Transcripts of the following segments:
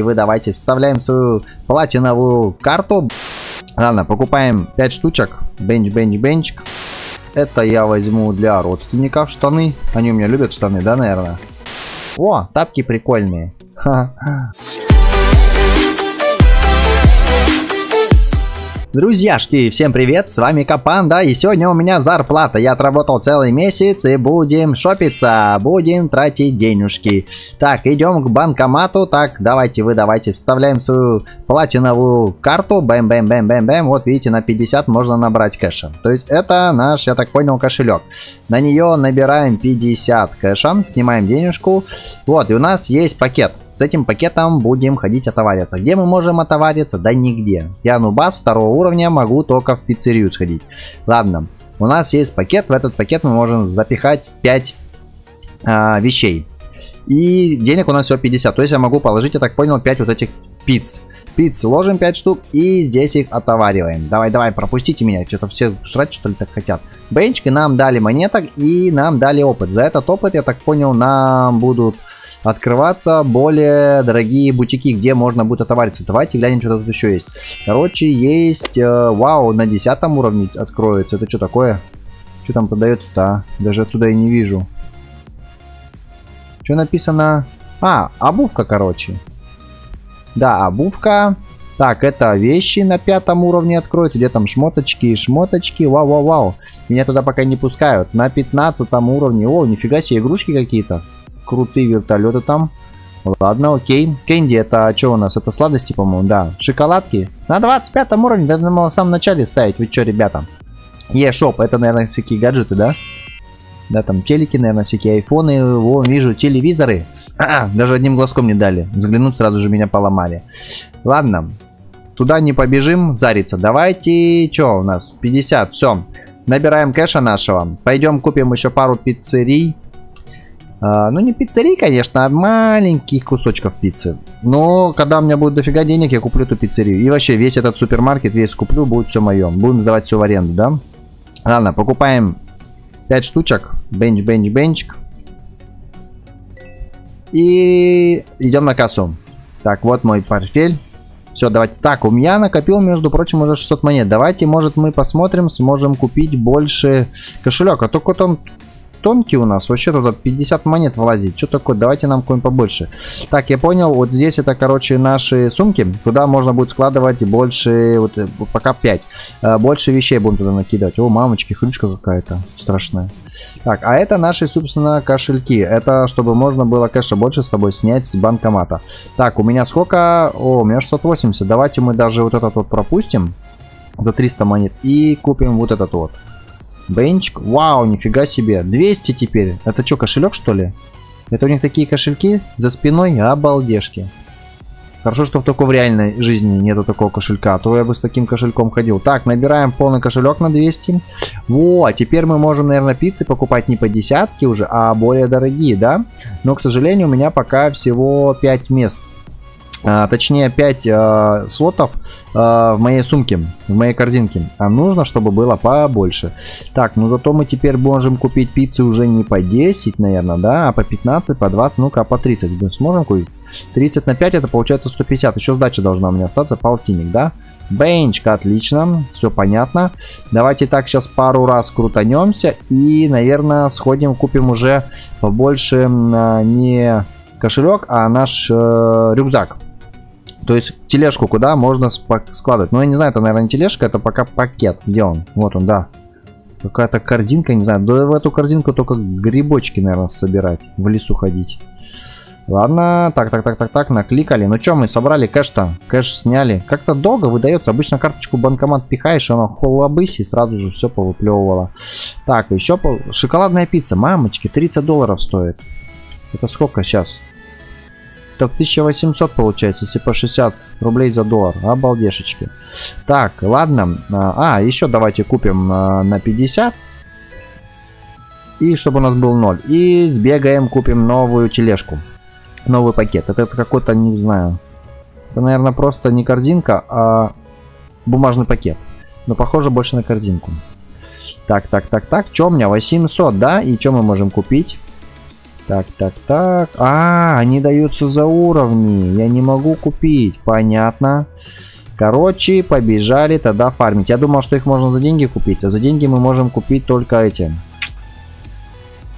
Вы давайте вставляем свою платиновую карту. Ладно, покупаем 5 штучек. Бенч, бенч, бенч. Это я возьму для родственников штаны. Они у меня любят штаны, да, наверное? О, тапки прикольные. Ха -ха. Друзьяшки, всем привет, с вами Капанда, и сегодня у меня зарплата. Я отработал целый месяц, и будем шопиться, будем тратить денежки. Так, идем к банкомату. Так, давайте вы, давайте, вставляем свою платиновую карту. Бэм, бэм, бэм, бэм, бэм. Вот видите, на 50 можно набрать кэша. То есть это наш, я так понял, кошелек. На нее набираем 50 кэша, снимаем денежку. Вот, и у нас есть пакет. С этим пакетом будем ходить отовариться. Где мы можем отовариться? Да нигде. Я нубас второго уровня, могу только в пиццерию сходить. Ладно, у нас есть пакет. В этот пакет мы можем запихать 5 а, вещей. И денег у нас всего 50. То есть я могу положить, я так понял, 5 вот этих пиц. Пиц ложим 5 штук и здесь их отовариваем. Давай, давай, пропустите меня. Что-то все жрать что ли так хотят. Бенчики нам дали монеток и нам дали опыт. За этот опыт, я так понял, нам будут открываться более дорогие бутики, где можно будет отовариться. Давайте глянем, что тут еще есть. Короче, есть... Э, вау, на 10 уровне откроется. Это что такое? Что там продается-то, а? Даже отсюда я не вижу. Что написано? А, обувка, короче. Да, обувка. Так, это вещи на пятом уровне откроются. Где там шмоточки и шмоточки. Вау-вау-вау. Меня туда пока не пускают. На пятнадцатом уровне. О, нифига себе, игрушки какие-то крутые вертолеты там. Ладно, окей. Кэнди, это что у нас? Это сладости, по-моему, да. Шоколадки. На 25 уровне, да, было в самом начале ставить. Вы что, ребята? Е-шоп, это, наверное, всякие гаджеты, да? Да, там телеки, наверное, всякие айфоны. Во, вижу, телевизоры. А -а, даже одним глазком не дали. Взглянуть сразу же меня поломали. Ладно. Туда не побежим, зариться. Давайте, что у нас? 50, все. Набираем кэша нашего. Пойдем купим еще пару пиццерий. А, ну, не пиццерий, конечно, а маленьких кусочков пиццы. Но когда у меня будет дофига денег, я куплю эту пиццерию. И вообще весь этот супермаркет, весь куплю, будет все мое. Будем сдавать все в аренду, да? Ладно, покупаем 5 штучек. Бенч, бенч, бенч. И идем на кассу. Так, вот мой портфель. Все, давайте. Так, у меня накопил, между прочим, уже 600 монет. Давайте, может, мы посмотрим, сможем купить больше кошелек. А только там тонкий у нас. Вообще туда 50 монет влазит. Что такое? Давайте нам какой-нибудь побольше. Так, я понял. Вот здесь это, короче, наши сумки. Туда можно будет складывать больше, вот э, пока 5. Э, больше вещей будем туда накидать. О, мамочки, хрючка какая-то страшная. Так, а это наши, собственно, кошельки. Это чтобы можно было кэша больше с собой снять с банкомата. Так, у меня сколько? О, у меня 680. Давайте мы даже вот этот вот пропустим за 300 монет и купим вот этот вот. Бенчик. Вау, нифига себе. 200 теперь. Это что, кошелек что ли? Это у них такие кошельки за спиной? Обалдешки. Хорошо, что только в реальной жизни нету такого кошелька, а то я бы с таким кошельком ходил. Так, набираем полный кошелек на 200. Вот, теперь мы можем, наверное, пиццы покупать не по десятке уже, а более дорогие, да? Но, к сожалению, у меня пока всего 5 мест а, точнее 5 а, слотов а, в моей сумке, в моей корзинке. А нужно, чтобы было побольше. Так, ну зато мы теперь можем купить пиццы уже не по 10, наверное, да, а по 15, по 20, ну-ка, по 30. Мы сможем купить? 30 на 5 это получается 150. Еще сдача должна у меня остаться, полтинник, да? Бенчка, отлично, все понятно. Давайте так сейчас пару раз крутанемся и, наверное, сходим, купим уже побольше не кошелек, а наш э, рюкзак. То есть тележку куда можно складывать. Ну, я не знаю, это, наверное, не тележка, это пока пакет. Где он? Вот он, да. Какая-то корзинка, не знаю. Да в эту корзинку только грибочки, наверное, собирать. В лесу ходить. Ладно, так, так, так, так, так, накликали. Ну что, мы собрали кэш-то, кэш сняли. Как-то долго выдается. Обычно карточку банкомат пихаешь, она холобысь и сразу же все повыплевывало. Так, еще по... шоколадная пицца, мамочки, 30 долларов стоит. Это сколько сейчас? Так 1800 получается, если по 60 рублей за доллар. Обалдешечки. Так, ладно. А, еще давайте купим а, на 50. И чтобы у нас был 0. И сбегаем, купим новую тележку. Новый пакет. Это, это какой-то, не знаю. Это, наверное, просто не корзинка, а бумажный пакет. Но похоже больше на корзинку. Так, так, так, так. Что у меня? 800, да? И что мы можем купить? Так, так, так. А, они даются за уровни. Я не могу купить. Понятно. Короче, побежали тогда фармить. Я думал, что их можно за деньги купить. А за деньги мы можем купить только эти.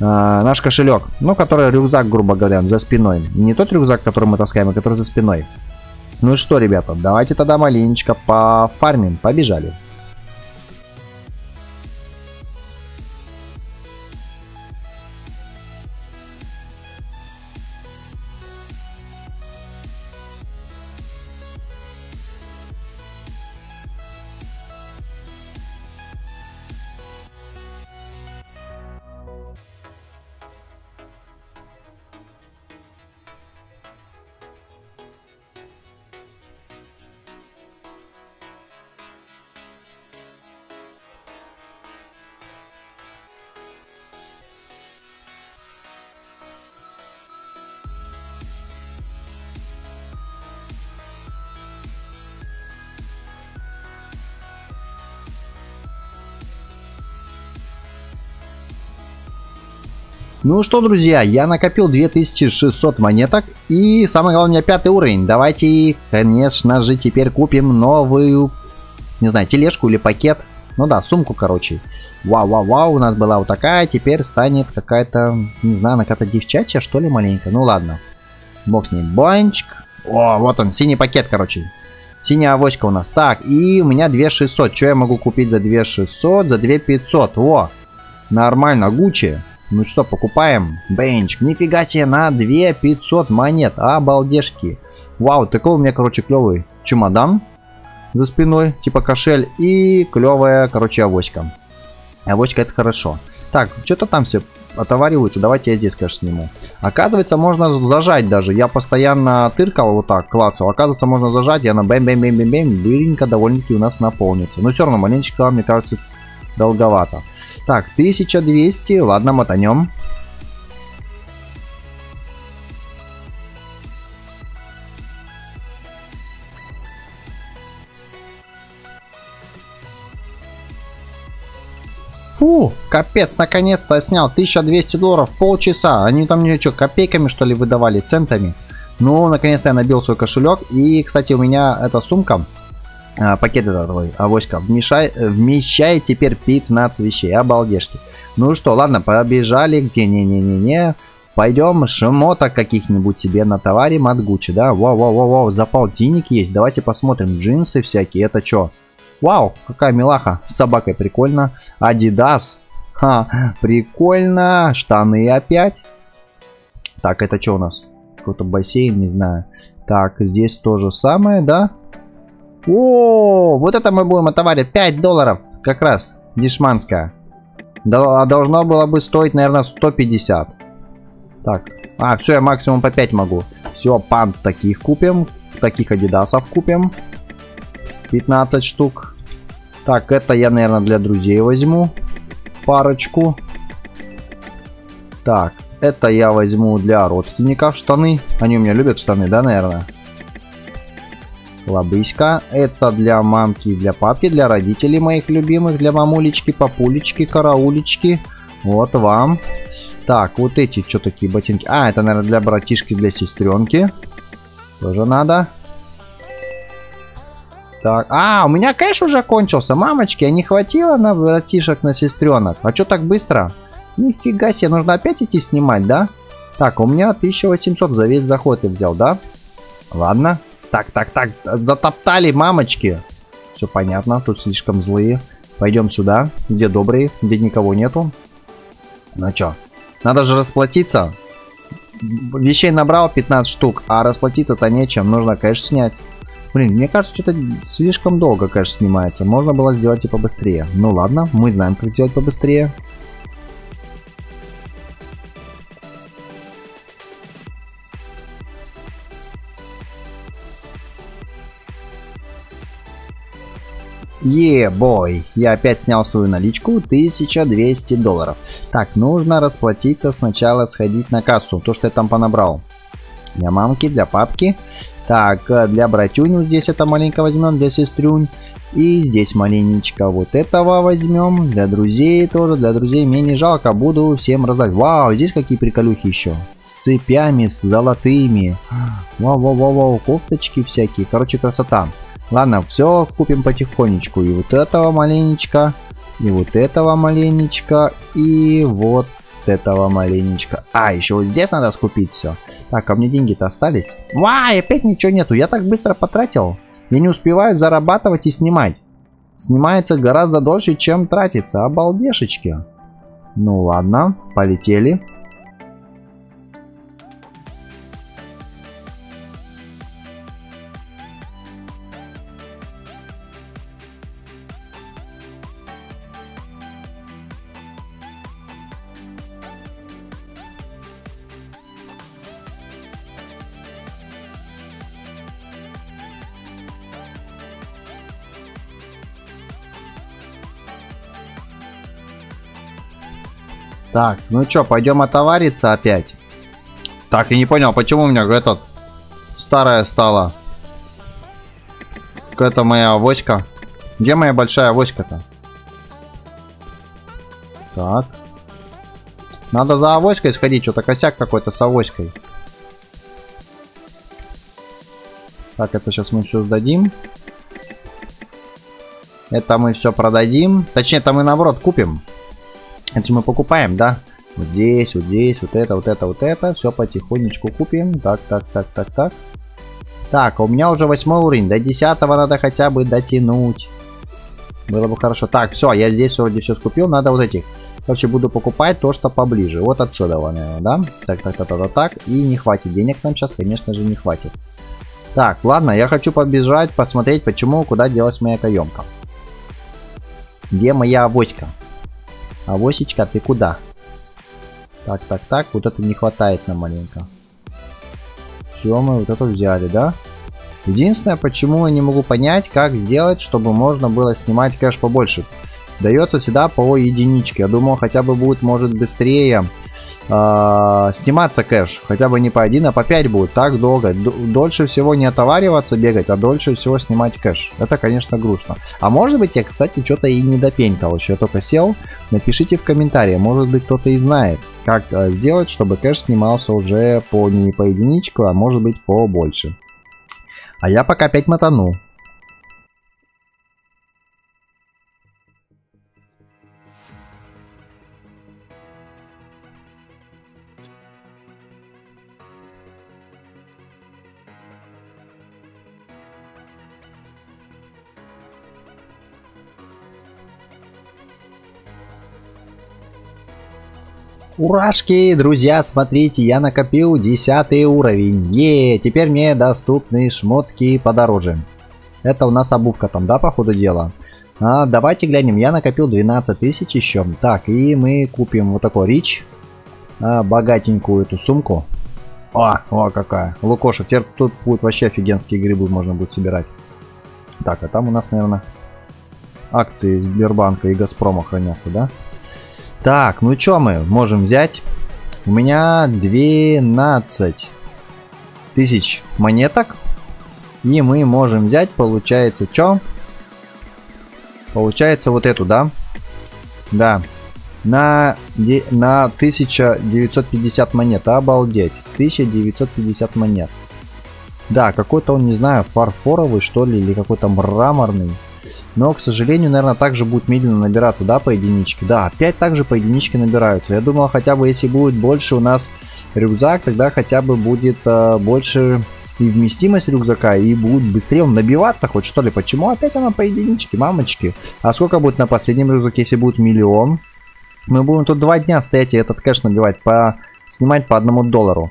А, наш кошелек. Ну, который рюкзак, грубо говоря, за спиной. Не тот рюкзак, который мы таскаем, а который за спиной. Ну и что, ребята, давайте тогда маленечко пофармим. Побежали. Ну что, друзья, я накопил 2600 монеток. И самое главное, у меня пятый уровень. Давайте, конечно же, теперь купим новую, не знаю, тележку или пакет. Ну да, сумку, короче. Вау-вау-вау, у нас была вот такая, теперь станет какая-то, не знаю, она какая-то девчачья, что ли, маленькая. Ну ладно. Бог с ней. Бончик. О, вот он, синий пакет, короче. Синяя авоська у нас. Так, и у меня 2600. Что я могу купить за 2600? За 2500. Во, нормально, Гуччи. Ну что, покупаем? Бенчик. Нифига себе, на 2500 монет. Обалдешки. Вау, такой у меня, короче, клевый чемодан за спиной, типа кошель. И клевая, короче, авоська. Авоська это хорошо. Так, что-то там все отовариваются. Давайте я здесь, конечно, сниму. Оказывается, можно зажать даже. Я постоянно тыркал вот так, клацал. Оказывается, можно зажать, и она бэм-бэм-бэм-бэм, быренько довольно-таки у нас наполнится. Но все равно, маленечко, мне кажется, долговато. Так, 1200. Ладно, мотанем. Фу, капец, наконец-то снял 1200 долларов полчаса. Они там мне что, копейками что ли выдавали, центами? Ну, наконец-то я набил свой кошелек. И, кстати, у меня эта сумка а, пакет этот твой, авоська, вмешай, вмещает теперь 15 вещей, обалдешки. Ну что, ладно, побежали, где, не-не-не-не, пойдем шмоток каких-нибудь себе на товаре от Gucci, да, вау-вау-вау, за полтинник есть, давайте посмотрим, джинсы всякие, это что? Вау, какая милаха, с собакой прикольно, Adidas, ха, прикольно, штаны опять. Так, это что у нас? Какой-то бассейн, не знаю. Так, здесь то же самое, да? О, вот это мы будем отоварить. 5 долларов. Как раз. Дешманская. А должно было бы стоить, наверное, 150. Так. А, все, я максимум по 5 могу. Все, пант таких купим. Таких адидасов купим. 15 штук. Так, это я, наверное, для друзей возьму. Парочку. Так, это я возьму для родственников штаны. Они у меня любят штаны, да, наверное? Лобыська. Это для мамки для папки, для родителей моих любимых, для мамулечки, папулечки, караулечки. Вот вам. Так, вот эти что такие ботинки? А, это, наверное, для братишки, для сестренки. Тоже надо. Так, а, у меня кэш уже кончился, мамочки, а не хватило на братишек, на сестренок. А что так быстро? Нифига себе, нужно опять идти снимать, да? Так, у меня 1800 за весь заход я взял, да? Ладно, так, так, так, затоптали мамочки. Все понятно, тут слишком злые. Пойдем сюда, где добрые, где никого нету. Ну чё, надо же расплатиться. Вещей набрал 15 штук, а расплатиться-то нечем, нужно кэш снять. Блин, мне кажется, что-то слишком долго кэш снимается. Можно было сделать и побыстрее. Ну ладно, мы знаем, как сделать побыстрее. Е-бой, я опять снял свою наличку, 1200 долларов. Так, нужно расплатиться сначала, сходить на кассу, то, что я там понабрал. Для мамки, для папки. Так, э, для братюню здесь это маленько возьмем, для сестрюнь. И здесь маленечко вот этого возьмем. Для друзей тоже, для друзей мне не жалко, буду всем раздать. Вау, здесь какие приколюхи еще. С цепями, с золотыми. Вау-вау-вау, кофточки всякие. Короче, красота. Ладно, все купим потихонечку. И вот этого маленечко, и вот этого маленечко, и вот этого маленечко. А, еще вот здесь надо скупить все. Так, а мне деньги-то остались? Вай, опять ничего нету. Я так быстро потратил. Я не успеваю зарабатывать и снимать. Снимается гораздо дольше, чем тратится. Обалдешечки. Ну ладно, полетели. Так, ну чё, пойдем отовариться опять? Так, я не понял, почему у меня этот старая стала? Это моя авоська. Где моя большая авоська-то? Так. Надо за авоськой сходить, что-то косяк какой-то с авоськой. Так, это сейчас мы все сдадим. Это мы все продадим. Точнее, это мы наоборот купим. Это мы покупаем, да? Вот здесь, вот здесь, вот это, вот это, вот это. Все потихонечку купим. Так, так, так, так, так. Так, у меня уже восьмой уровень. До десятого надо хотя бы дотянуть. Было бы хорошо. Так, все, я здесь вроде все скупил. Надо вот этих. Короче, буду покупать то, что поближе. Вот отсюда, наверное, да? Так, так, так, так, так, так. И не хватит денег нам сейчас, конечно же, не хватит. Так, ладно, я хочу побежать, посмотреть, почему, куда делась моя каемка. Где моя авоська? Авосечка, ты куда? Так, так, так, вот это не хватает нам маленько. Все, мы вот это взяли, да? Единственное, почему я не могу понять, как сделать, чтобы можно было снимать кэш побольше. Дается всегда по единичке. Я думал, хотя бы будет, может, быстрее э, сниматься кэш. Хотя бы не по 1, а по 5 будет. Так долго. Д дольше всего не отовариваться, бегать, а дольше всего снимать кэш. Это, конечно, грустно. А может быть, я, кстати, что-то и не допенькал. Еще я только сел. Напишите в комментарии. Может быть, кто-то и знает, как э, сделать, чтобы кэш снимался уже по не по единичку, а может быть по больше. А я пока опять мотану. Урашки, друзья, смотрите, я накопил 10 уровень. Е, теперь мне доступны шмотки подороже. Это у нас обувка там, да, по ходу дела? А, давайте глянем, я накопил 12 тысяч еще. Так, и мы купим вот такой рич. А, богатенькую эту сумку. О, о, какая. Лукошек, теперь тут будут вообще офигенские грибы можно будет собирать. Так, а там у нас, наверное, акции Сбербанка и Газпрома хранятся, да? Так, ну что мы можем взять? У меня 12 тысяч монеток. И мы можем взять, получается, что? Получается вот эту, да? Да. На, на 1950 монет. Обалдеть. 1950 монет. Да, какой-то он, не знаю, фарфоровый, что ли, или какой-то мраморный. Но, к сожалению, наверное, также будет медленно набираться, да, по единичке. Да, опять также по единичке набираются. Я думал, хотя бы если будет больше у нас рюкзак, тогда хотя бы будет э, больше и вместимость рюкзака, и будет быстрее он набиваться хоть что ли. Почему опять она по единичке, мамочки? А сколько будет на последнем рюкзаке, если будет миллион? Мы будем тут два дня стоять и этот кэш набивать, по снимать по одному доллару.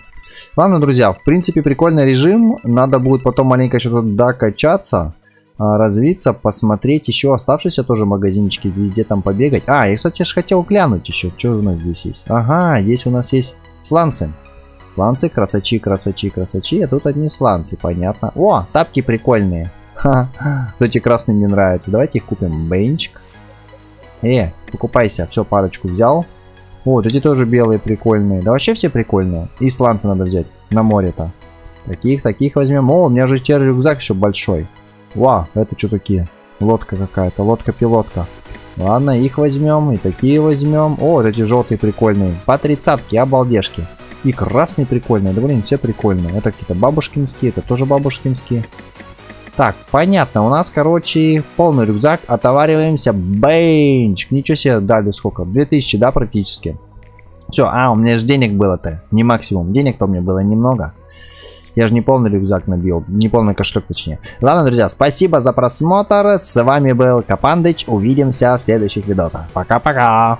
Ладно, друзья, в принципе, прикольный режим. Надо будет потом маленько что-то докачаться. А, развиться, посмотреть еще оставшиеся тоже магазинчики, везде там побегать. А, я, кстати, же хотел глянуть еще, что у нас здесь есть. Ага, здесь у нас есть сланцы. Сланцы, красачи, красачи, красачи, а тут одни сланцы, понятно. О, тапки прикольные. Ха, эти красные мне нравятся. Давайте их купим. Бенчик. Э, покупайся. Все, парочку взял. Вот, эти тоже белые прикольные. Да вообще все прикольные. И сланцы надо взять на море-то. Таких, таких возьмем. О, у меня же теперь рюкзак еще большой. Вау, это что такие? Лодка какая-то, лодка-пилотка. Ладно, их возьмем, и такие возьмем. О, вот эти желтые прикольные. По тридцатке, обалдешки. И красные прикольные. Да блин, все прикольные. Это какие-то бабушкинские, это тоже бабушкинские. Так, понятно. У нас, короче, полный рюкзак. Отовариваемся. Бенчик. Ничего себе дали сколько? 2000, да, практически. Все, а, у меня же денег было-то. Не максимум. Денег-то у меня было немного. Я же не полный рюкзак набил. Не полный кошелек, точнее. Ладно, друзья, спасибо за просмотр. С вами был Капандыч. Увидимся в следующих видосах. Пока-пока.